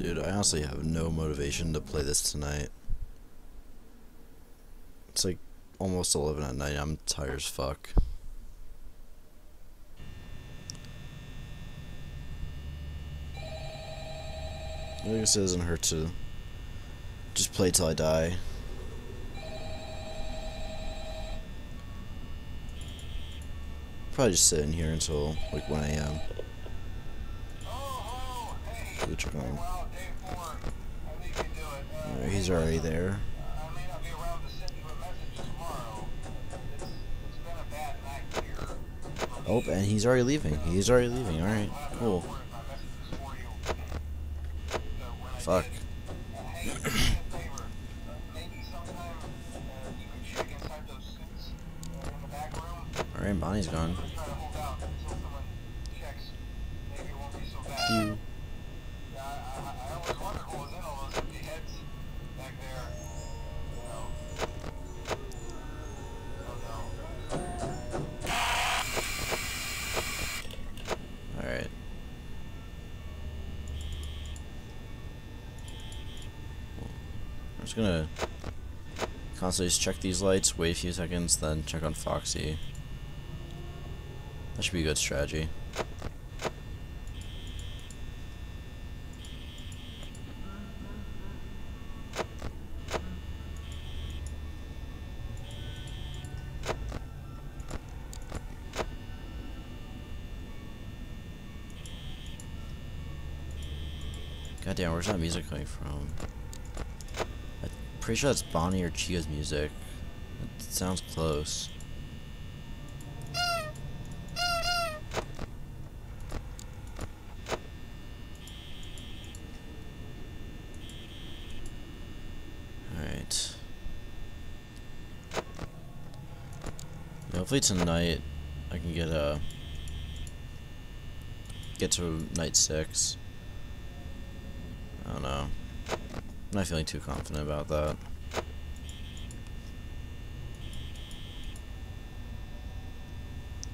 Dude, I honestly have no motivation to play this tonight. It's like almost 11 at night. I'm tired as fuck. I guess it doesn't hurt to just play till I die. Probably just sit in here until like 1 a.m. Go check on him. Alright, he's already there. Oh, and he's already leaving. He's already leaving. Alright, cool. Fuck. Alright, Bonnie's gone. Constantly just check these lights, wait a few seconds, then check on Foxy. That should be a good strategy. God damn, where's that music coming from? Pretty sure that's Bonnie or Chica's music. It sounds close. Alright. Hopefully tonight I can get a get to night six. I don't know. I'm not feeling too confident about that.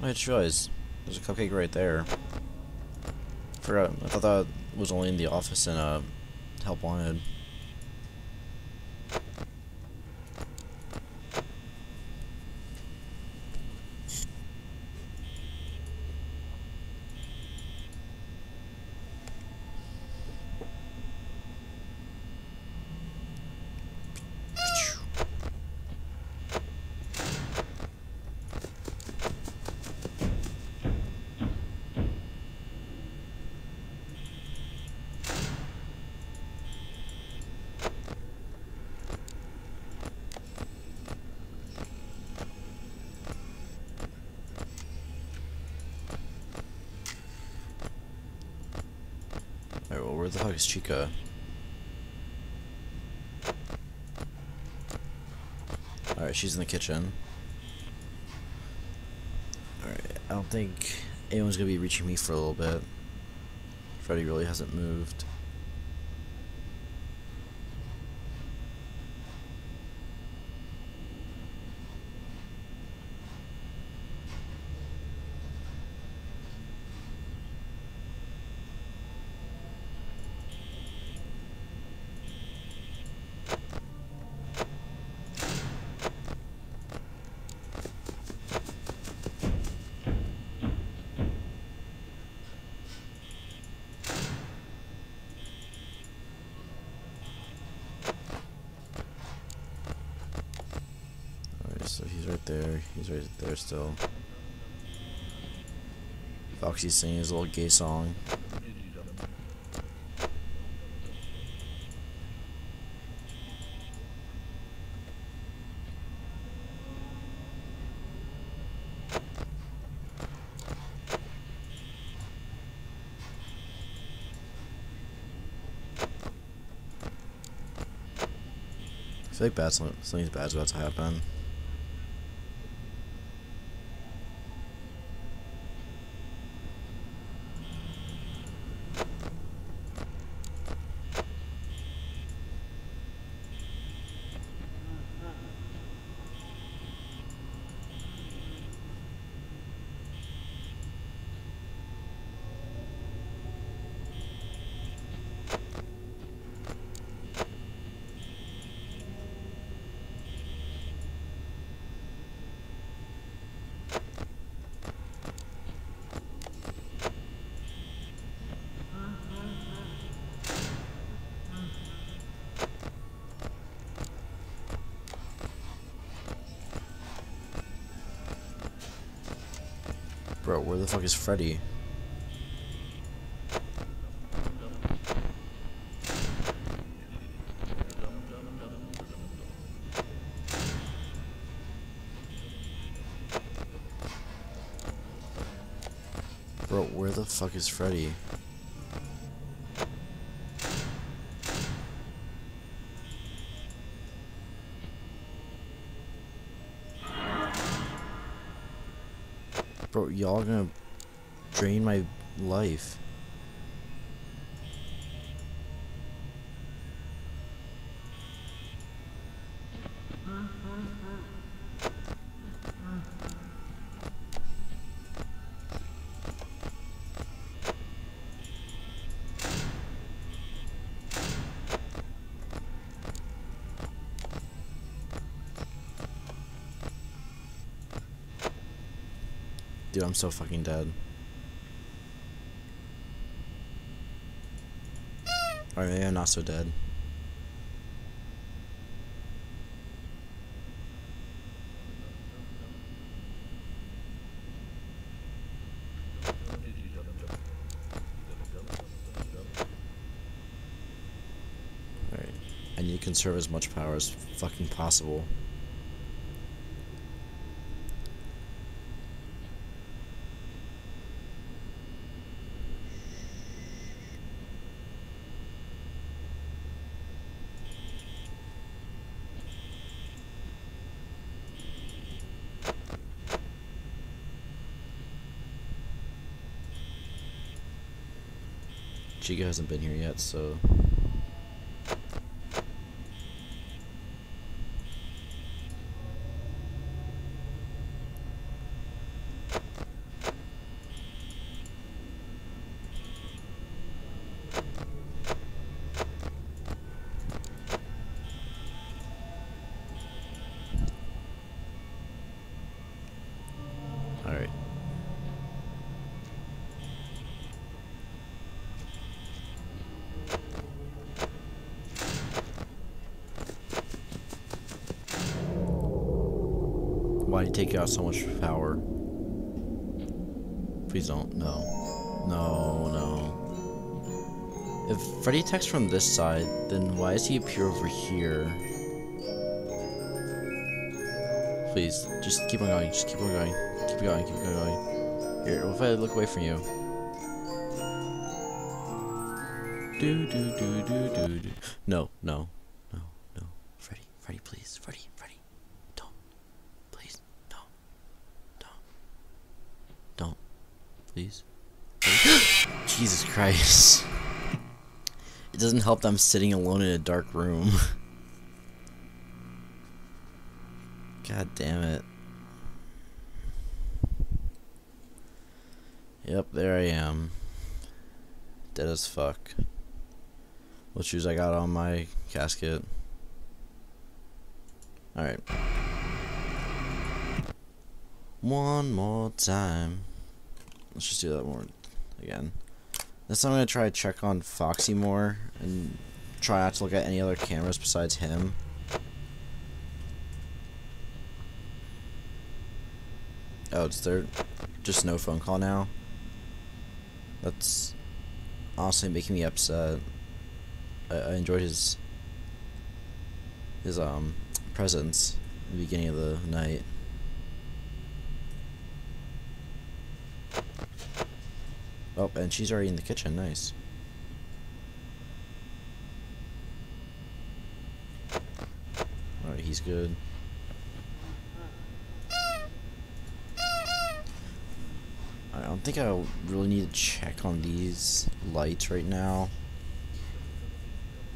I just realized there's a cupcake right there. Forgot. I thought that was only in the office and uh, help wanted. Where the fuck is Chica? Alright, she's in the kitchen. Alright, I don't think anyone's gonna be reaching me for a little bit. Freddy really hasn't moved. Alright, so he's right there. He's right there still. Foxy's singing his little gay song. I feel like bad something bad's about to happen. Where the fuck is Freddy? Bro, where the fuck is Freddy? Y'all gonna drain my life. Dude, I'm so fucking dead. Or maybe I'm not so dead. Alright. I need to conserve as much power as fucking possible. Chica hasn't been here yet, so Alright. Why do you take out so much power? Please don't. No. No, no. If Freddy attacks from this side, then why does he appear over here? Please, just keep on going. Just keep on going. Keep going. Keep on going. Here, what if I look away from you? Do do do do do. No, no, no, no. Freddy, Freddy, please, Freddy, Freddy, don't, please, no, don't, don't, please. Jesus Christ! It doesn't help that I'm sitting alone in a dark room. God damn it. Yep, there I am. Dead as fuck. What shoes I got on my casket? Alright. One more time. Let's just do that more again. This time I'm gonna try to check on Foxy more and try not to look at any other cameras besides him. Oh, it's there just no phone call now? That's honestly making me upset. I, I enjoyed his his um presence in the beginning of the night. Oh, and she's already in the kitchen. Nice. Alright, he's good. I don't think I really need to check on these lights right now.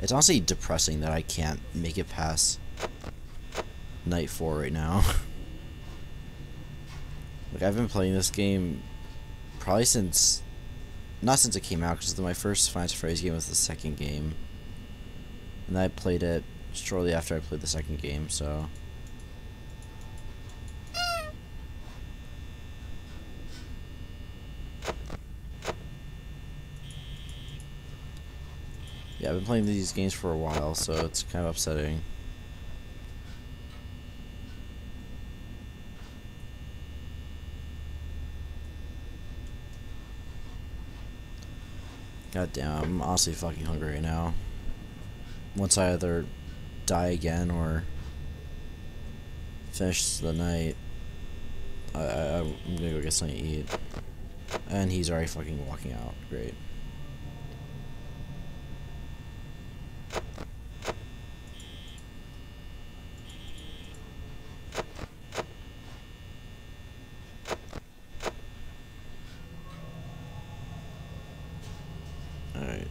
It's honestly depressing that I can't make it past night 4 right now. like, I've been playing this game probably since... Not since it came out, because my first Final Fantasy game was the second game. And I played it shortly after I played the second game, so... Yeah, I've been playing these games for a while, so it's kind of upsetting. God damn, I'm honestly fucking hungry right now. Once I either die again or finish the night, I, I, I'm gonna go get something to eat. And he's already fucking walking out. Great. Alright.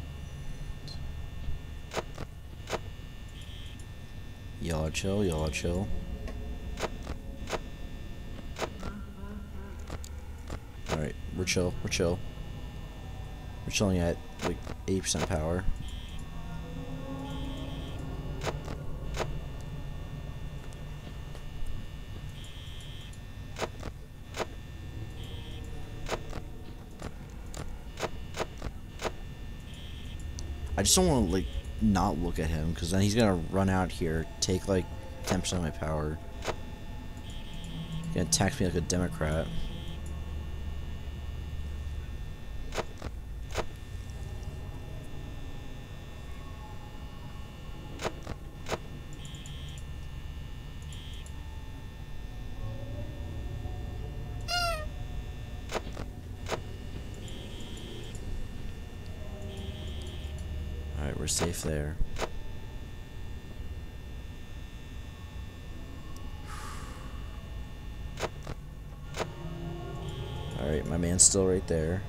Yellow chill, yellow chill. Alright, we're chill, we're chill. We're chilling at like 80% power. I just don't want to like not look at him because then he's gonna run out here, take like 10% of my power. Gonna tax me like a Democrat. There. Alright, my man's still right there.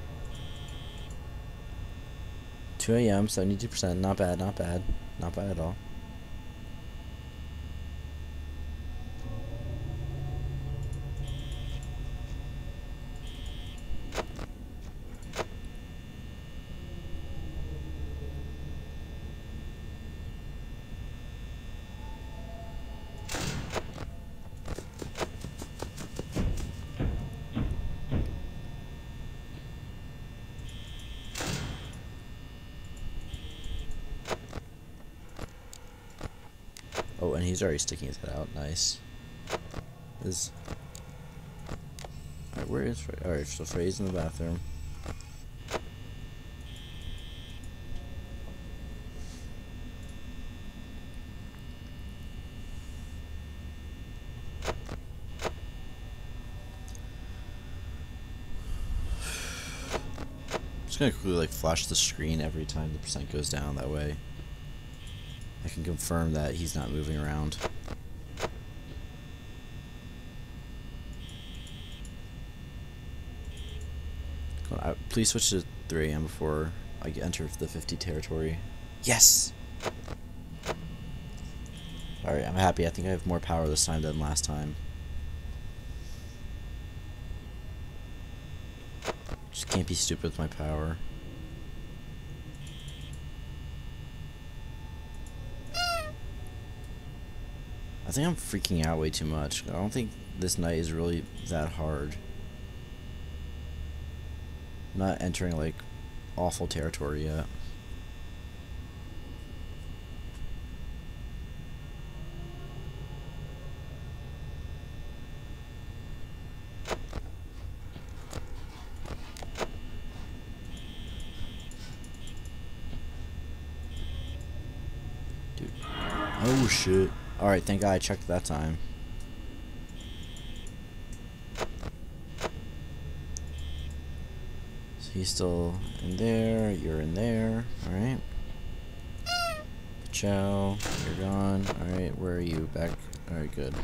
2 a.m., 72%. Not bad, not bad. Not bad at all. Oh, and he's already sticking his head out. Nice. Is Alright, where is Fre Alright, so Frey's in the bathroom. just gonna quickly like flash the screen every time the percent goes down that way. I can confirm that he's not moving around. On, I- Please switch to 3 a.m. before I enter the 50 territory. Yes! Alright, I'm happy. I think I have more power this time than last time. Just can't be stupid with my power. I think I'm freaking out way too much. I don't think this night is really that hard. I'm not entering like awful territory yet. Dude. Oh shit. Alright, thank God I checked that time. So he's still in there, you're in there, alright. Ciao, you're gone. Alright, where are you? Back. Alright, good.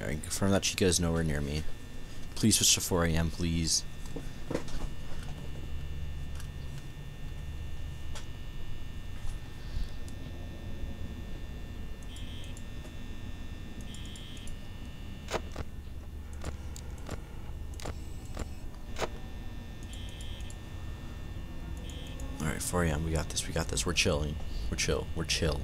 Alright, confirm that Chica is nowhere near me. Please switch to 4 a.m., please. Alright, 4 a.m. We we're chilling. We're chill. We're chill.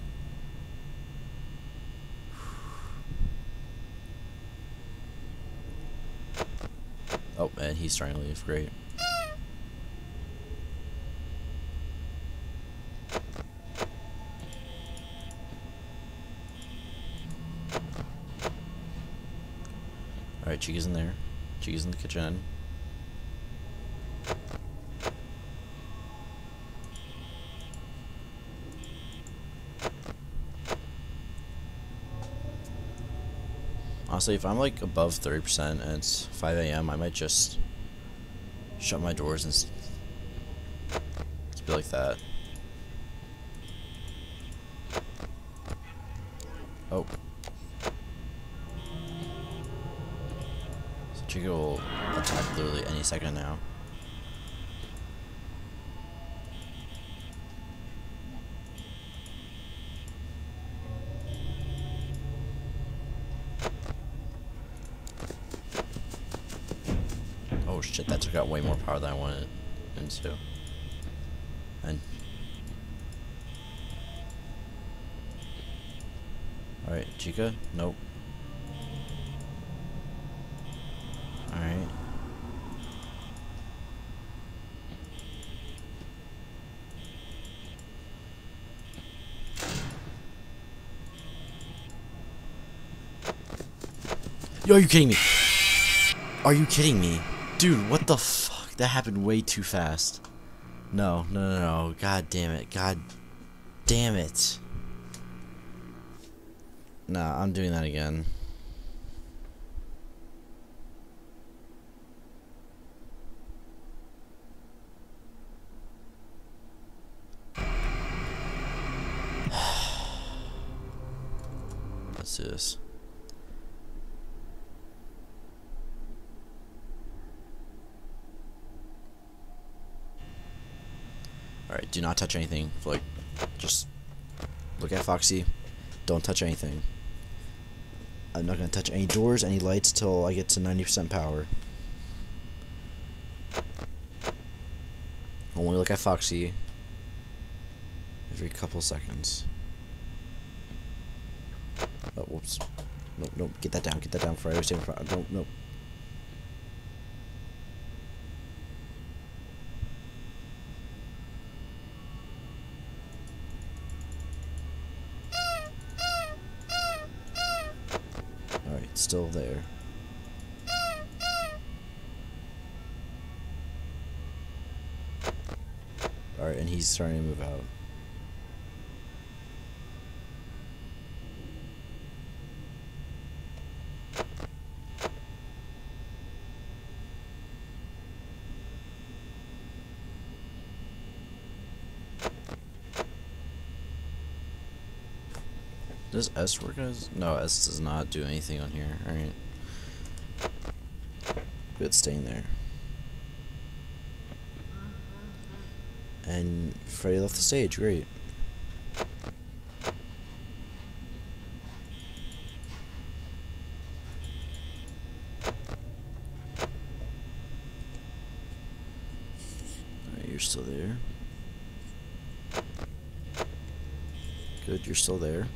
Oh, man, he's trying to leave. Great. Alright, Chica's in there. Chica's in the kitchen. Honestly, if I'm like above 30% and it's 5 a.m., I might just shut my doors and be like that. Oh. So Chica will attack literally any second now. Into. And Alright, Chica? Nope. Alright. Yo, are you kidding me? Are you kidding me? Dude, what the fuck? That happened way too fast. No, no, no, no. God damn it. God damn it. Nah, I'm doing that again. Let's do this. Alright, do not touch anything. Like, just look at Foxy. Don't touch anything. I'm not gonna touch any doors, any lights till I get to 90% power. Only look at Foxy every couple seconds. Oh, whoops. Nope, nope. Get that down. Get that down before I was taking. Nope, nope. Alright, still there. Alright, and he's starting to move out. Does S work as? No, S does not do anything on here. Alright. Good staying there. And Freddy left the stage. Great. Alright, you're still there. Good, you're still there.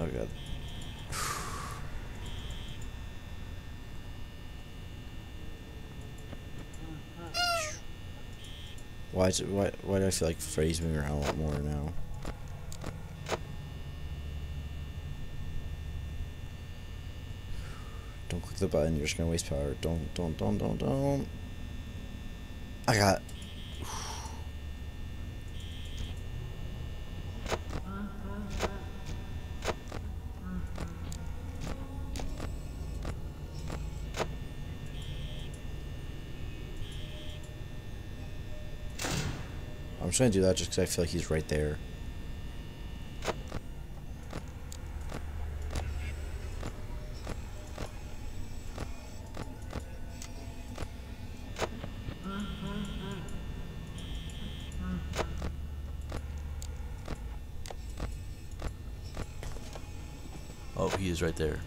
Oh god. Why is it, why why do I feel like Freddy's moving around a lot more now? Don't click the button, you're just gonna waste power. Don't don't don't don't don't I got Just gonna do that just because I feel like he's right there. Oh, he is right there.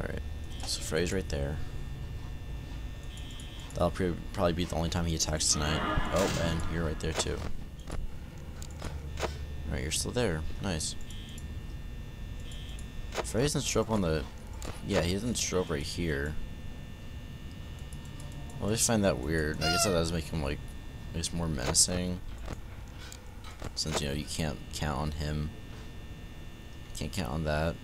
Alright, so Frey's right there. That'll probably be the only time he attacks tonight. Oh, and you're right there too. Alright, you're still there. Nice. Frey doesn't show up on the... Yeah, he doesn't show up right here. I always find that weird. I guess that does make him, like, I guess more menacing. Since, you know, you can't count on him. Can't count on that.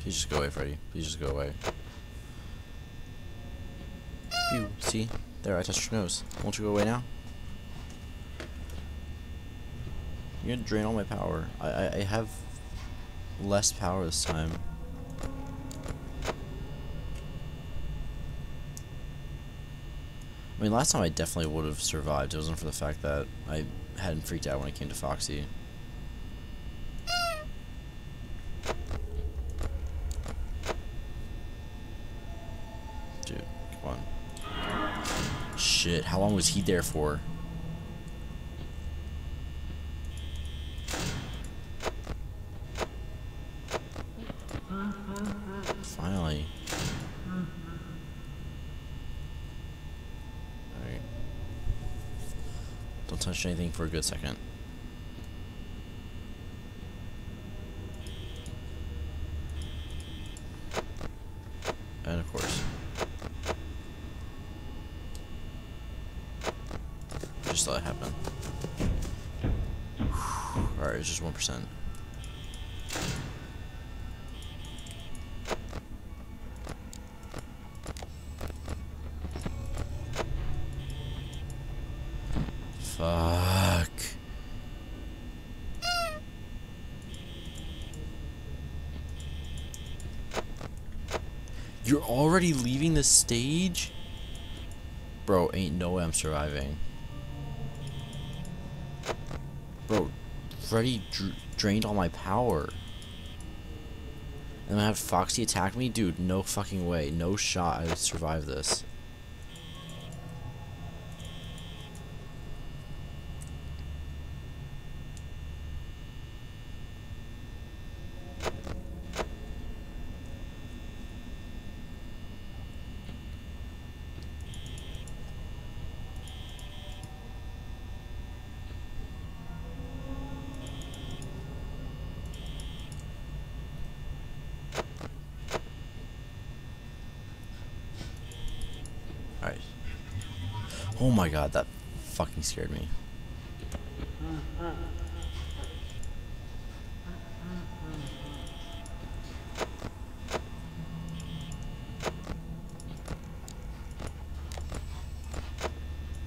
Please just go away, Freddy. Please just go away. Phew, see? There, I touched your nose. Won't you go away now? You're gonna drain all my power. I, I, I have less power this time. Mean, last time I definitely would have survived. It wasn't for the fact that I hadn't freaked out when it came to Foxy. Dude, one. Shit. How long was he there for? Finally. Alright. Don't touch anything for a good second. Already leaving the stage? Bro, ain't no way I'm surviving. Bro, Freddy dr drained all my power. And I have Foxy attack me? Dude, no fucking way. No shot I would survive this. Alright. Oh my god, that fucking scared me.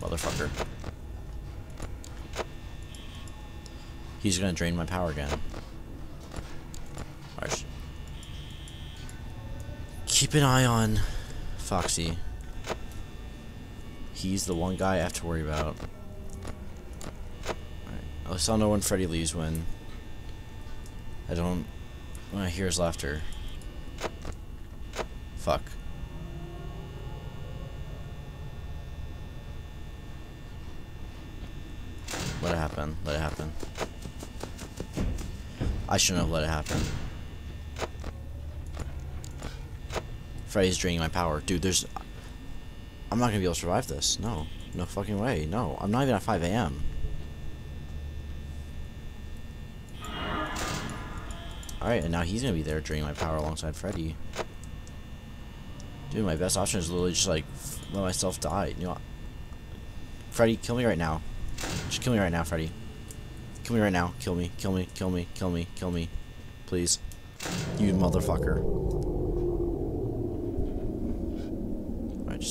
Motherfucker. He's gonna drain my power again. Keep an eye on Foxy. He's the one guy I have to worry about. Alright. Oh, Least I'll know when Freddy leaves when I don't when I hear his laughter. Fuck. Let it happen. Let it happen. I shouldn't have let it happen. Freddy's draining my power. Dude, there's I'm not gonna be able to survive this. No. No fucking way. No. I'm not even at 5 a.m. Alright, and now he's gonna be there draining my power alongside Freddy. Dude, my best option is literally just like let myself die. You know, Freddy, kill me right now. Just kill me right now, Freddy. Kill me right now. Kill me. Kill me. Kill me. Kill me. Kill me. Please. You motherfucker. Just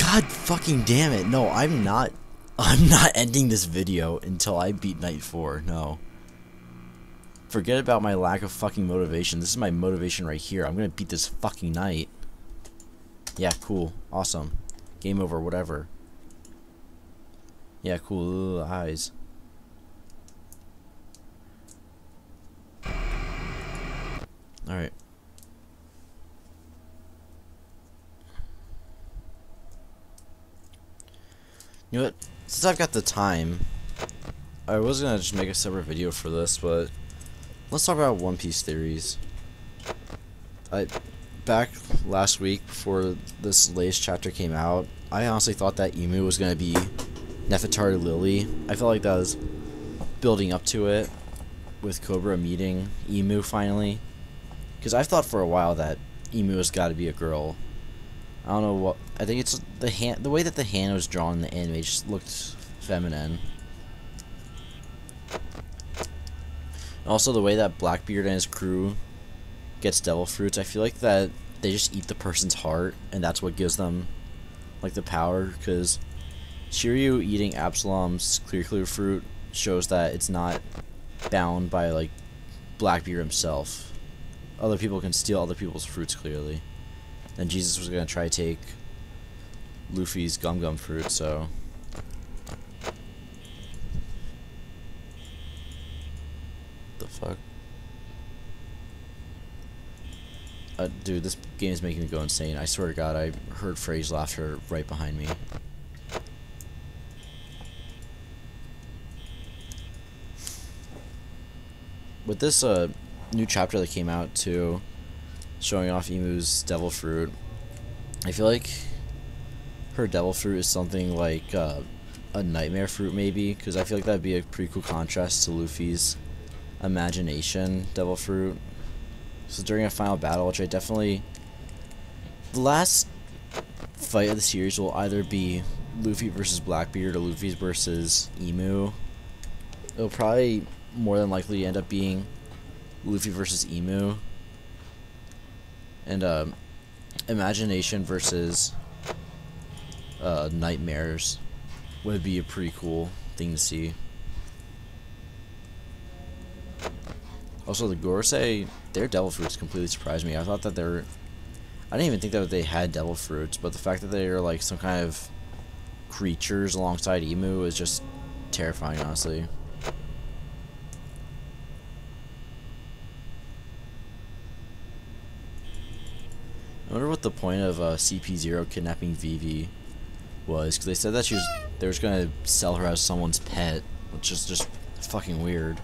God fucking damn it. No, I'm not. I'm not ending this video until I beat Night 4. No. Forget about my lack of fucking motivation. This is my motivation right here. I'm gonna beat this fucking night. Yeah, cool. Awesome. Game over, whatever. Yeah, cool. eyes. Alright. You know what? Since I've got the time, I was gonna just make a separate video for this, but let's talk about One Piece theories. I back last week before this latest chapter came out, I honestly thought that Imu was gonna be Nefertari Lily. I felt like that was building up to it with Cobra meeting Imu finally. Because I've thought for a while that Imu has got to be a girl. I don't know what. I think it's the hand, the way that the hand was drawn in the anime just looked feminine. Also, the way that Blackbeard and his crew gets devil fruits, I feel like that they just eat the person's heart, and that's what gives them like the power. Because Shiryu eating Absalom's clear clear fruit shows that it's not bound by like Blackbeard himself other people can steal other people's fruits clearly. And Jesus was gonna try to take Luffy's gum gum fruit, so the fuck? Uh, dude, this game is making me go insane. I swear to God, I heard Frey's laughter right behind me. With this, uh, new chapter that came out too, showing off Imu's devil fruit. I feel like her devil fruit is something like uh, a nightmare fruit maybe, because I feel like that'd be a pretty cool contrast to Luffy's imagination devil fruit. So during a final battle, which I definitely the last fight of the series will either be Luffy versus Blackbeard or Luffy versus Imu. It'll probably more than likely end up being Luffy versus Imu, and um, Imagination versus uh, Nightmares would be a pretty cool thing to see. Also, the Gorosei, their devil fruits completely surprised me. I thought that they're... I didn't even think that they had devil fruits, but the fact that they are like some kind of creatures alongside Imu is just terrifying, honestly. I wonder what the point of uh, CP0 kidnapping Vivi was, because they said that she was they were going to sell her as someone's pet, which is just fucking weird.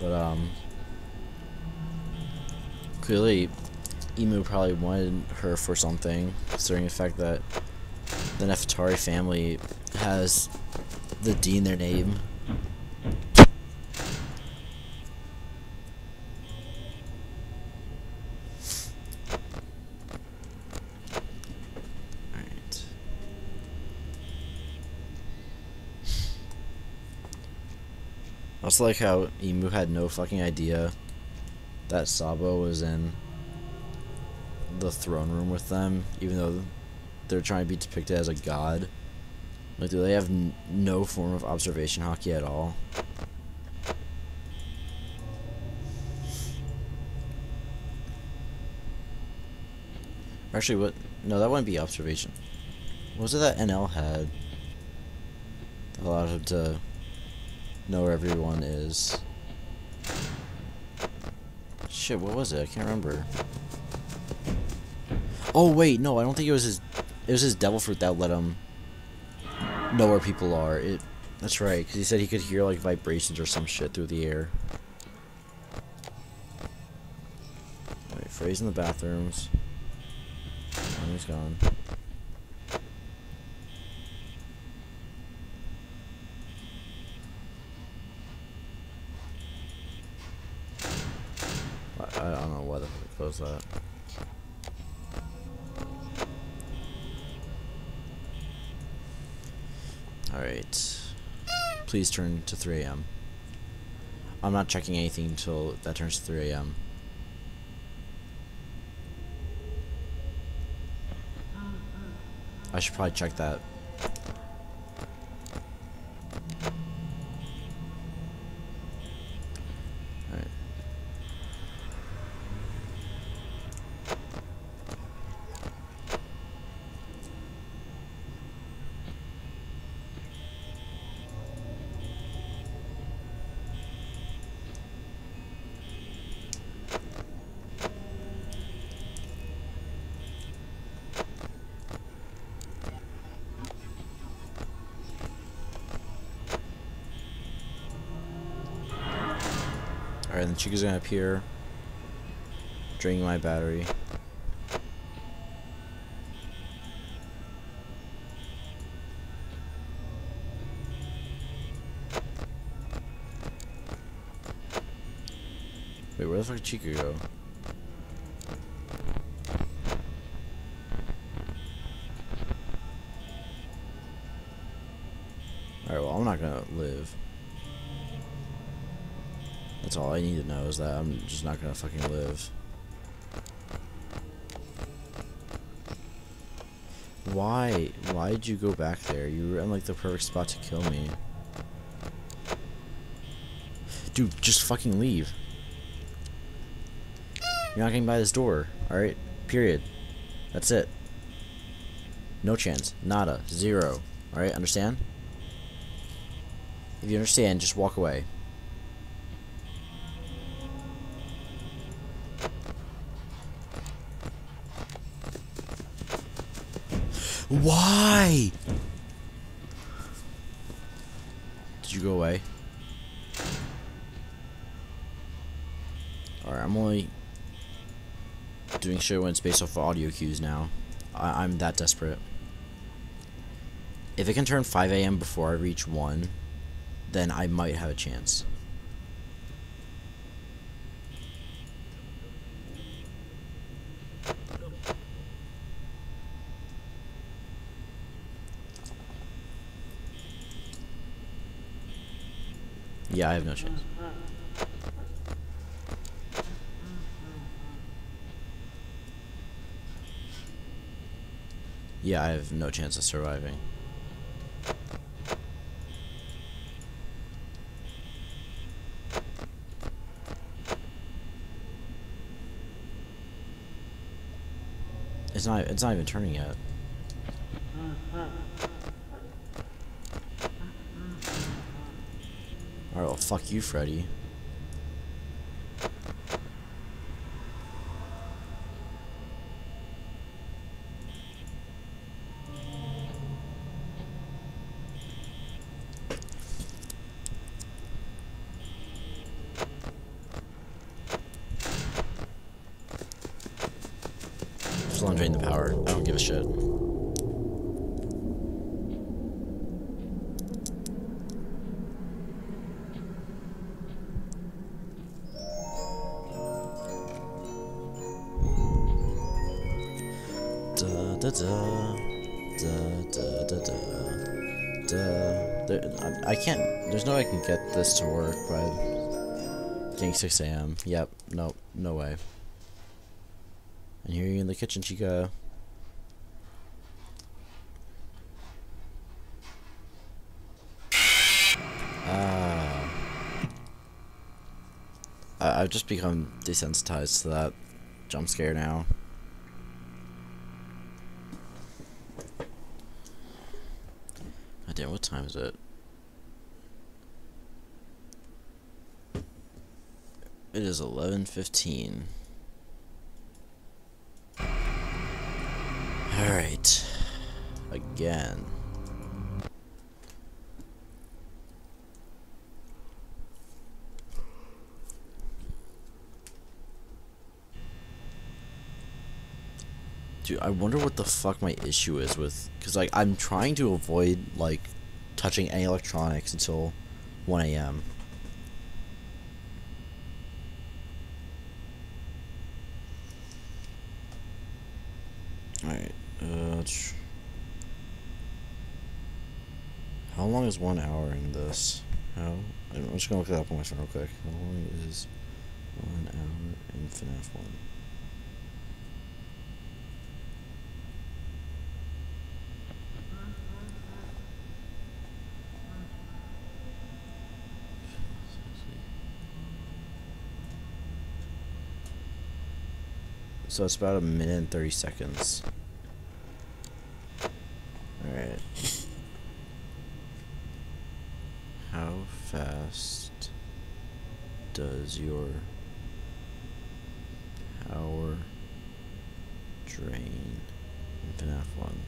But um, clearly, Imu probably wanted her for something, considering the fact that the Nefertari family has the D in their name. Also like how Imu had no fucking idea that Sabo was in the throne room with them, even though they're trying to be depicted as a god. Like, do they have no form of observation haki at all? Actually, what? No, that wouldn't be observation. What was it that Enel had? That allowed him to know where everyone is. Shit, what was it? I can't remember. Oh wait, no, I don't think it was his. It was his devil fruit that let him know where people are. It. That's right, because he said he could hear like vibrations or some shit through the air. Wait, Frey's in the bathrooms. And he's gone. that. Alright. Please turn to 3 a.m. I'm not checking anything until that turns to 3 a.m. Um, uh, uh, I should probably check that Then Chica's gonna appear. drain my battery. Wait, where the fuck did Chica go? Alright, well, I'm not gonna live. That's all I need to know is that I'm just not gonna fucking live. Why? Why did you go back there? You were in like the perfect spot to kill me. Dude, just fucking leave. You're not getting by this door, alright? Period. That's it. No chance. Nada. Zero. Alright, understand? If you understand, just walk away. Why? Did you go away? Alright, I'm only doing shit when it's based off audio cues now. I I'm that desperate. If it can turn 5 a.m. before I reach 1, then I might have a chance. Yeah, I have no chance. Yeah, I have no chance of surviving. It's not it's not even turning yet. Alright, well fuck you, Freddy. Just him the power. I don't give a shit. I, I can't. There's no way I can get this to work by getting 6 a.m. Yep. Nope. No way. And here you're in the kitchen, Chica. Ah. I I've just become desensitized to that jump scare now. God damn, what time is it? It is 11:15. Alright. Again. Dude, I wonder what the fuck my issue is with... Because, like, I'm trying to avoid, like, touching any electronics until 1 a.m. long is one hour in this? How? I'm just gonna look that up on my phone real quick. How long is one hour in FNAF 1? So it's about a minute and 30 seconds. Your power drain in FNAF 1?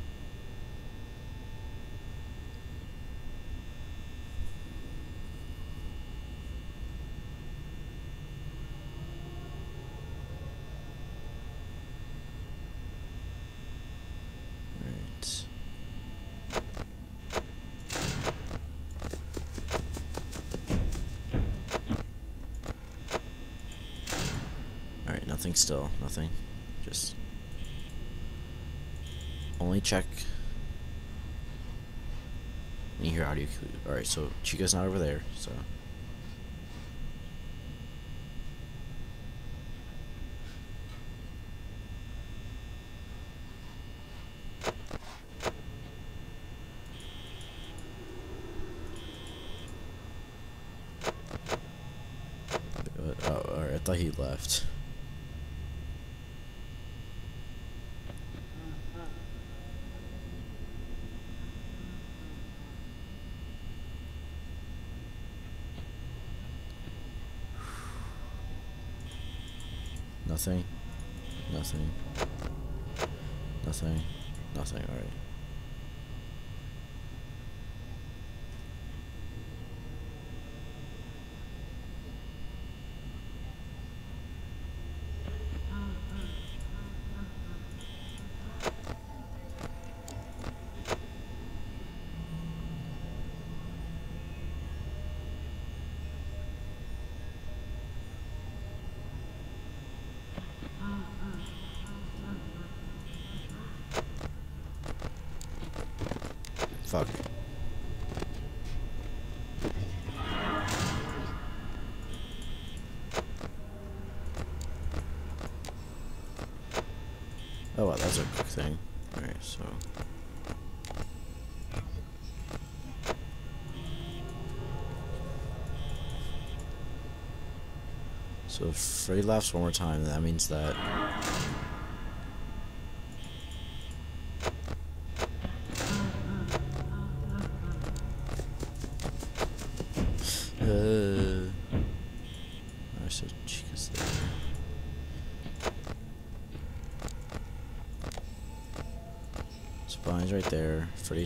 Right. Alright, nothing still. Nothing. Just. Only check. You hear audio. Alright, so Chica's not over there, so. Uh, Oh, alright, I thought he left. Nothing. Fuck. Oh, wow, that was a quick thing. Alright, so. So if Freddy laughs one more time, that means that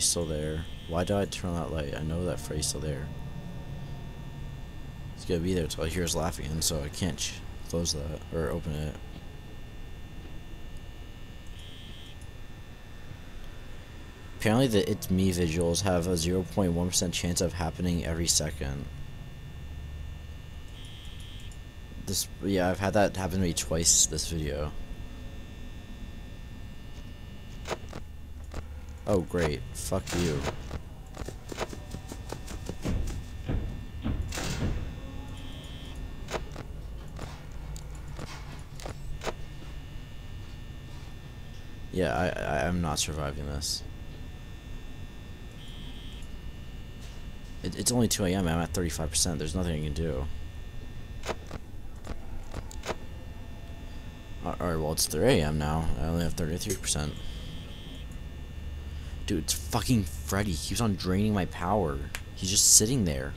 still there. Why did I turn that light? I know that Freddy's still there. He's gonna be there till I hear us laughing, so I can't close that or open it. Apparently, the It's Me visuals have a 0.1% chance of happening every second. This, yeah, I've had that happen to me twice this video. Oh, great. Fuck you. Yeah, I, I I'm not surviving this. It, it's only 2 a.m. I'm at 35%. There's nothing I can do. Alright, well, it's 3 a.m. now. I only have 33%. Dude, it's fucking Freddy. He keeps on draining my power. He's just sitting there.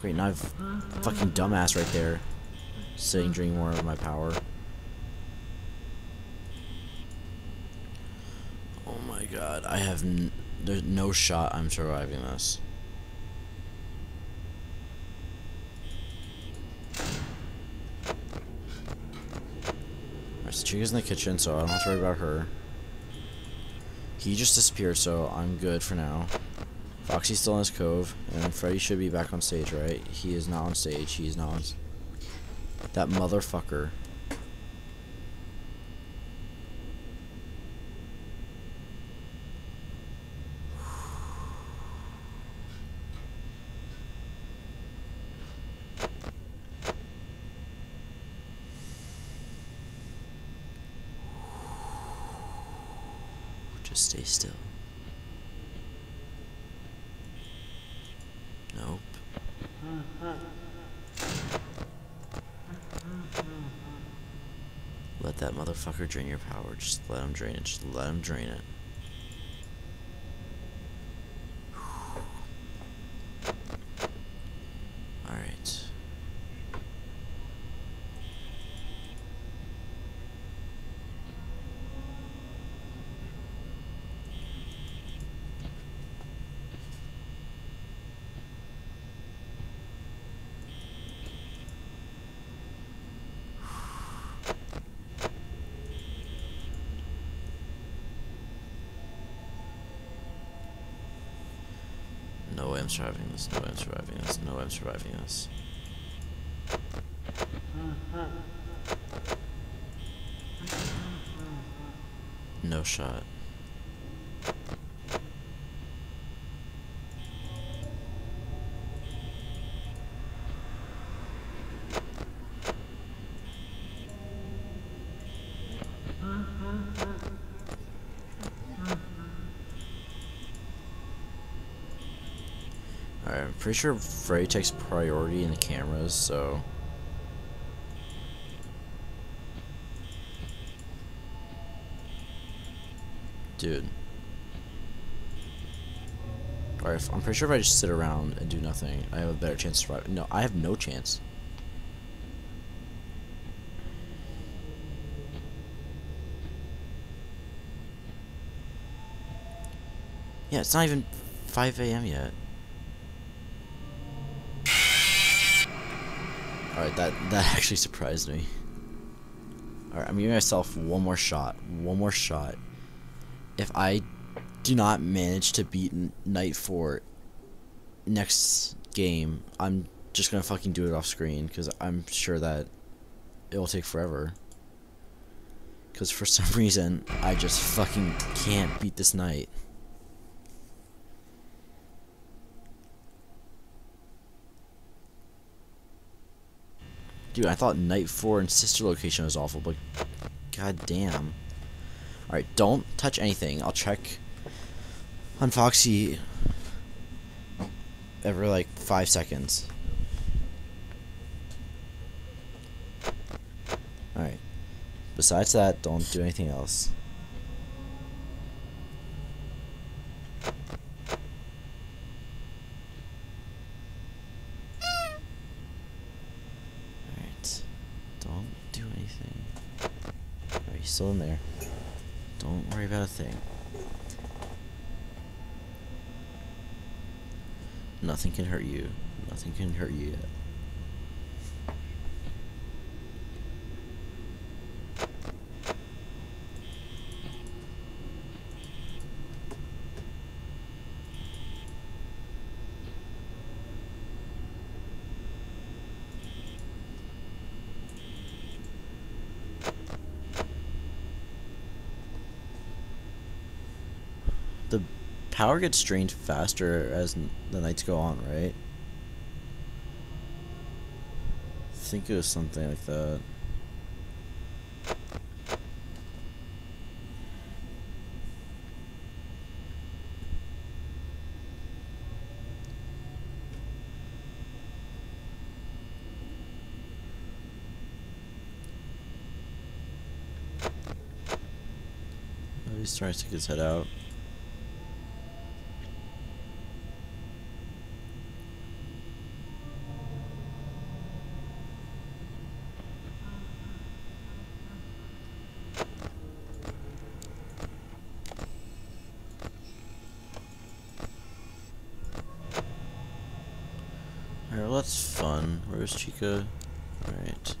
Great, now I've fucking dumbass right there. Sitting, draining more of my power. Oh my god, I have there's no shot I'm surviving this. Chica's in the kitchen, so I don't have to worry about her. He just disappeared, so I'm good for now. Foxy's still in his cove, and Freddy should be back on stage, right? He is not on stage. He is not on. That motherfucker. Just stay still. Nope. That drain your power. Just let him drain it. Just let him drain it. Alright. No way I'm surviving this. No I'm surviving this. No I'm surviving this. No shot. Alright, I'm pretty sure Frey takes priority in the cameras, so... Dude. Alright, I'm pretty sure if I just sit around and do nothing, I have a better chance of surviving. No, I have no chance. Yeah, it's not even 5 a.m. yet. Alright, that, that actually surprised me. Alright, I'm giving myself one more shot. One more shot. If I do not manage to beat Night 4 next game, I'm just gonna fucking do it off screen, because I'm sure that it will take forever. Because for some reason, I just fucking can't beat this night. Dude, I thought Night 4 and Sister Location was awful, but god damn. Alright, don't touch anything. I'll check on Foxy every like five seconds. Alright. Besides that, don't do anything else. Alright. Don't do anything. Alright, he's still in there. Don't worry about a thing. Nothing can hurt you. Nothing can hurt you yet. The power gets drained faster as the nights go on, right? I think it was something like that. He's trying to stick his head out. Alright, well that's fun. Where's Chica? Alright.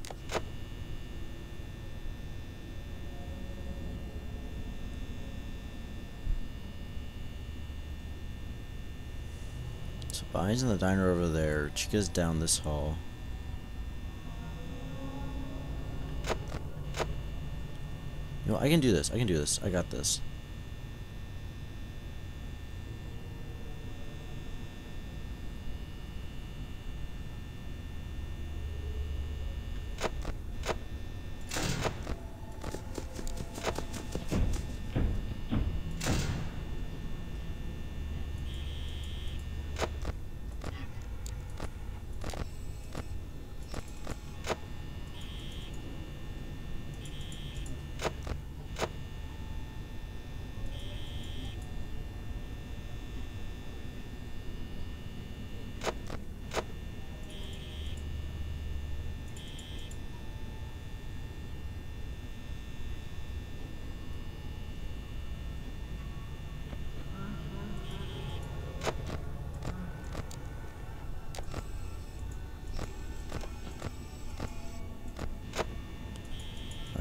So Buy's in the diner over there. Chica's down this hall. You know, I can do this. I can do this. I got this.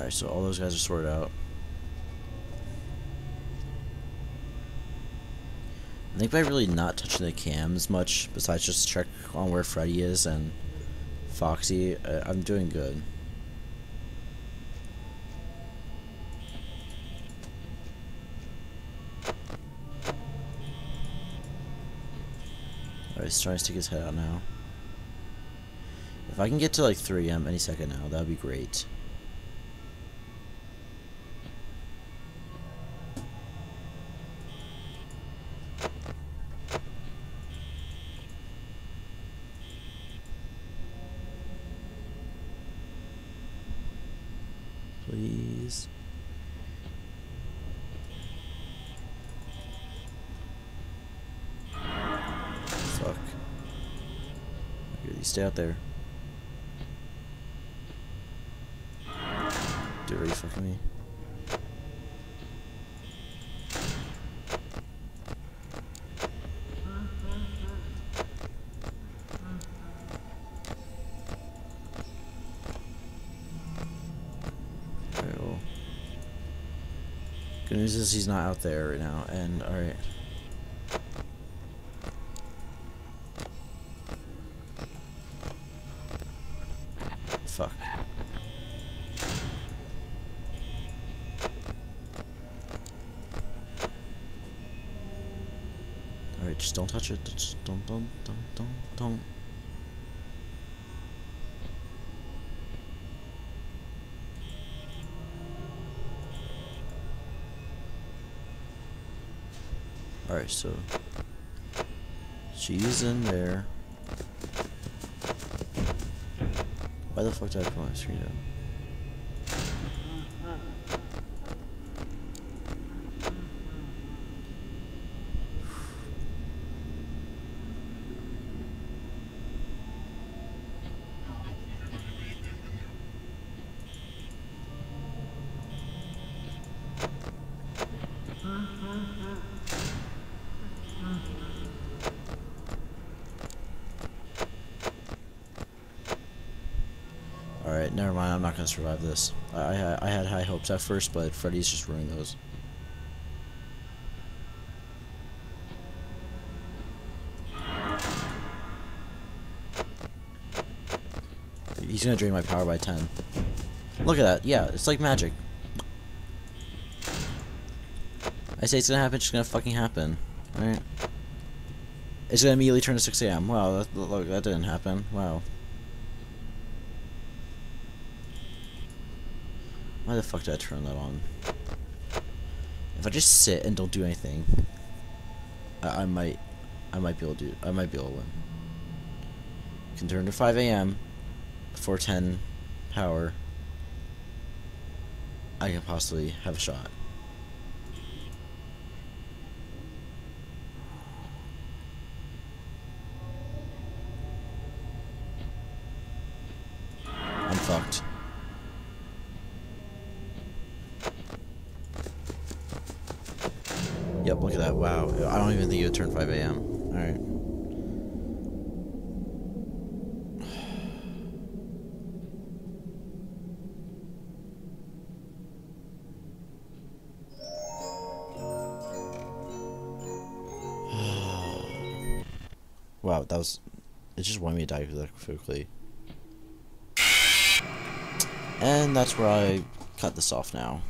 Alright, so all those guys are sorted out. I think by really not touching the cams much, besides just check on where Freddy is and Foxy, I, I'm doing good. Alright, he's trying to stick his head out now. If I can get to like 3M any second now, that would be great. Stay out there. Are you fucking me? Good news is he's not out there right now, and alright. Alright, just don't touch it. Just don't, don't, don't, don't, don't. Alright, so she's in there. Why the fuck did I put my screen down? To survive this. I, I, I had high hopes at first, but Freddy's just ruined those. He's to drain my power by 10. Look at that. Yeah, it's like magic. I say it's to happen, it's to fucking happen. Alright? It's to immediately turn to 6 a.m. Wow, that, look, that didn't happen. Wow. Why the fuck did I turn that on? If I just sit and don't do anything, I, I might, I might be able to do, I might be able to win. Can turn to 5 a.m. before 10 power. I can possibly have a shot. I'm fucked. Yep, look at that. Wow. I don't even think it would turn 5 a.m. Alright. wow, that was... It just wanted me to die that quickly. And that's where I cut this off now.